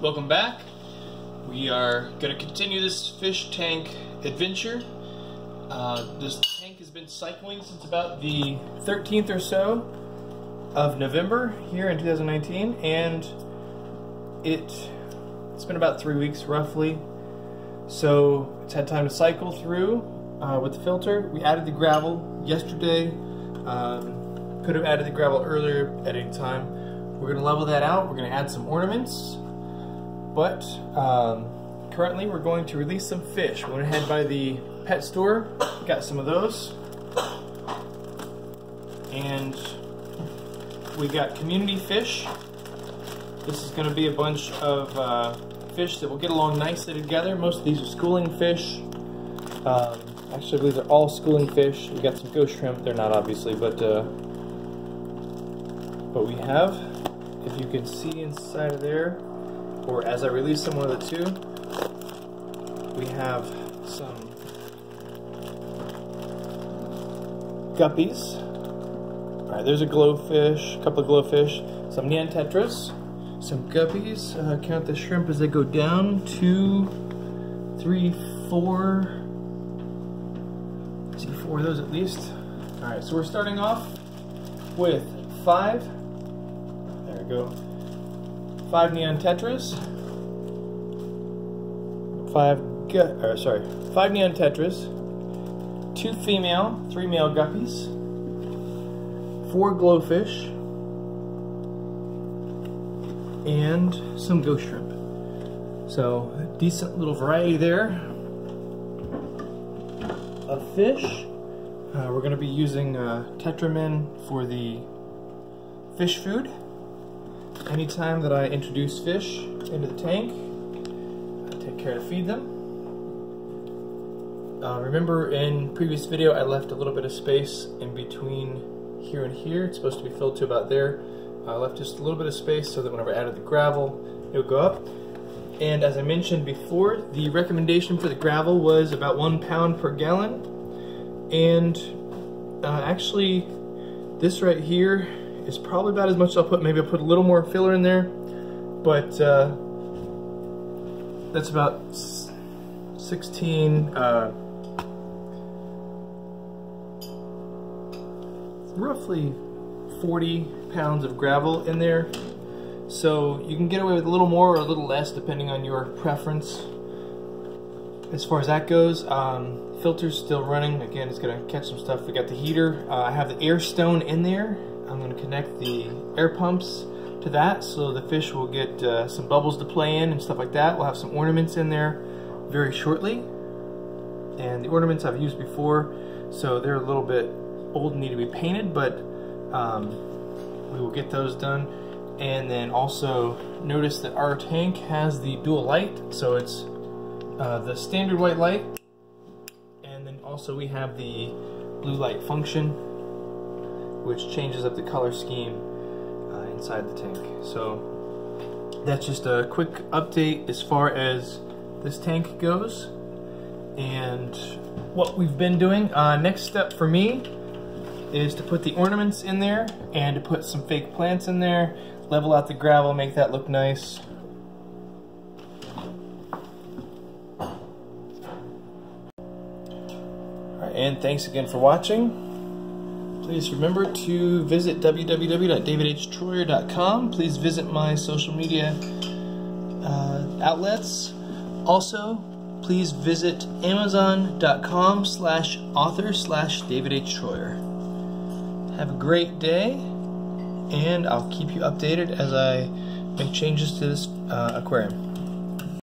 welcome back. We are going to continue this fish tank adventure. Uh, this tank has been cycling since about the 13th or so of November here in 2019, and it it's been about three weeks roughly. So it's had time to cycle through uh, with the filter. We added the gravel yesterday. Um, could have added the gravel earlier at any time. We're going to level that out. We're going to add some ornaments. But um, currently we're going to release some fish. We went ahead by the pet store, got some of those. And we got community fish. This is going to be a bunch of uh, fish that will get along nicely together. Most of these are schooling fish. Um, actually, I believe they're all schooling fish. We got some ghost shrimp. They're not obviously, but uh, but we have if you can see inside of there, or as I release some one of the two, we have some guppies. Alright, there's a GloFish, a couple of GloFish, some neon tetras, some guppies. Uh, count the shrimp as they go down. Two, three, four. I see four of those at least. Alright, so we're starting off with five There we go. Five neon tetras. Five, or sorry, five neon tetras. Two female, three male guppies. Four GloFish. And some ghost shrimp. So, decent little variety there of fish. Uh, we're going to be using uh, Tetramin for the fish food anytime that I introduce fish into the tank, I take care to feed them. Uh, remember in previous video I left a little bit of space in between here and here. It's supposed to be filled to about there. I left just a little bit of space so that whenever I added the gravel, it would go up. And as I mentioned before, the recommendation for the gravel was about one pound per gallon. And uh, actually, this right here is probably about as much as I'll put. Maybe I'll put a little more filler in there, but uh, that's about 16, uh, roughly 40 pounds of gravel in there. So you can get away with a little more or a little less depending on your preference. As far as that goes, um, filter's still running. Again, it's gonna catch some stuff. We got the heater. Uh, I have the air stone in there. I'm going to connect the air pumps to that so the fish will get uh, some bubbles to play in and stuff like that. We'll have some ornaments in there very shortly. And the ornaments I've used before, so they're a little bit old and need to be painted, but um, we will get those done. And then also notice that our tank has the dual light, so it's uh, the standard white light, and then also we have the blue light function which changes up the color scheme uh, inside the tank. So that's just a quick update as far as this tank goes and what we've been doing. Uh, next step for me is to put the ornaments in there and to put some fake plants in there, level out the gravel, make that look nice. and thanks again for watching. Please remember to visit www.davidhtroyer.com. Please visit my social media uh, outlets. Also, please visit amazon.com slash author slash David H. Troyer. Have a great day, and I'll keep you updated as I make changes to this uh, aquarium.